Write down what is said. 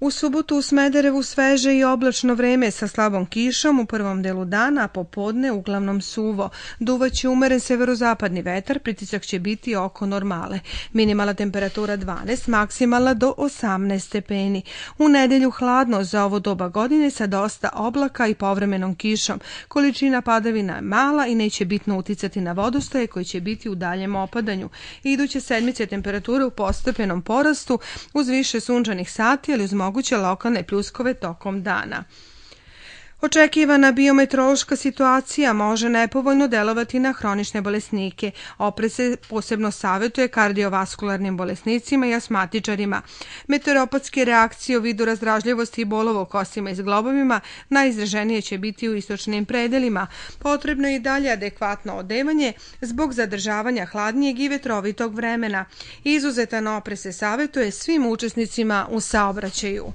U subotu u Smederevu sveže i oblačno vreme sa slabom kišom u prvom delu dana, a popodne uglavnom suvo. Duvaće umeren severozapadni vetar, pritisak će biti oko normale. Minimala temperatura 12, maksimalna do 18 stepeni. U nedelju hladno za ovo doba godine sa dosta oblaka i povremenom kišom. Količina padavina je mala i neće bitno uticati na vodostaje koji će biti u daljem opadanju. Iduće sedmice temperature u postepenom porastu uz više sunčanih sati, ali uz moguće lokalne pljuskove tokom dana. Očekivana biometrološka situacija može nepovoljno delovati na hronične bolesnike. Opre se posebno savjetuje kardiovaskularnim bolesnicima i asmatičarima. Meteoropatske reakcije u vidu razdražljivosti i bolovo kosima i zglobovima najizraženije će biti u istočnim predelima. Potrebno je i dalje adekvatno odevanje zbog zadržavanja hladnijeg i vetrovitog vremena. Izuzetan opre se savjetuje svim učesnicima u saobraćaju.